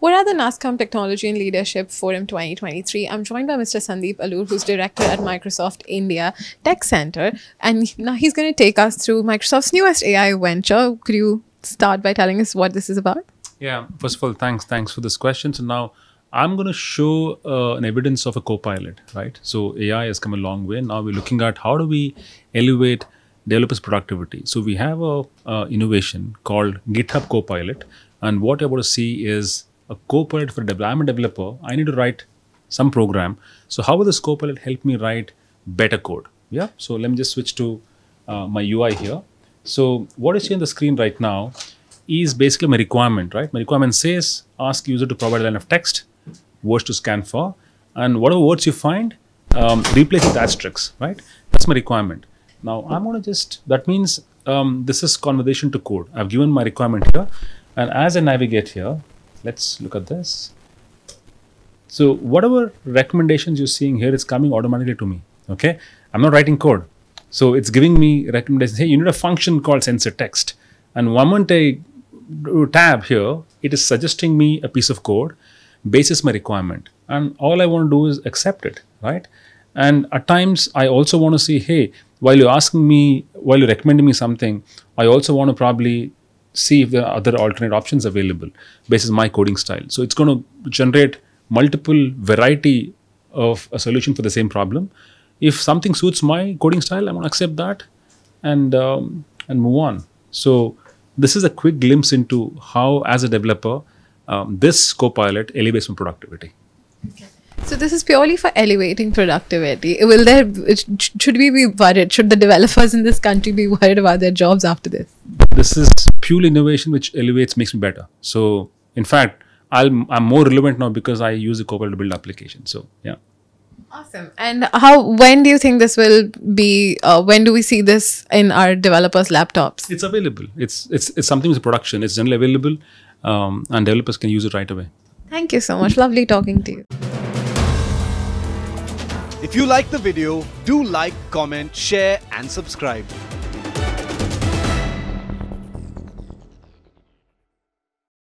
We're at the NASSCOM Technology and Leadership Forum 2023. I'm joined by Mr. Sandeep Alur, who's director at Microsoft India Tech Center. And now he's going to take us through Microsoft's newest AI venture. Could you start by telling us what this is about? Yeah, first of all, thanks. Thanks for this question. So now I'm going to show uh, an evidence of a copilot, right? So AI has come a long way. Now we're looking at how do we elevate developers' productivity. So we have a uh, innovation called GitHub Copilot, and what you're to see is a copilot for a dev- I'm a developer. I need to write some program. So how will this copilot help me write better code? Yeah. So let me just switch to uh, my UI here. So what you see on the screen right now is basically my requirement, right? My requirement says ask user to provide a line of text, words to scan for, and whatever words you find, um, replace it with asterisks, right? That's my requirement. Now I'm going to just, that means um, this is conversation to code. I've given my requirement here. And as I navigate here, let's look at this. So whatever recommendations you're seeing here is coming automatically to me. Okay, I'm not writing code, so it's giving me recommendations. Hey, you need a function called censor text, and one moment I tab here, it is suggesting me a piece of code basis my requirement, and all I want to do is accept it, right? And at times I also want to see, hey, while you're asking me, while you're recommending me something, I also want to probably see if there are other alternate options available based on my coding style. So it's going to generate multiple variety of a solution for the same problem. If something suits my coding style, I'm going to accept that and um, and move on. So this is a quick glimpse into how, as a developer, um, this Copilot elevates my productivity. So this is purely for elevating productivity. Will there should we be worried? Should the developers in this country be worried about their jobs after this? This is pure innovation which elevates, makes me better. So in fact, I'm I'm more relevant now because I use the Copilot to build applications. So yeah. Awesome. And how? When do you think this will be? Uh, when do we see this in our developers' laptops? It's available. It's it's it's something with production. It's generally available, um, and developers can use it right away. Thank you so much. Lovely talking to you. If you like the video, do like, comment, share and subscribe.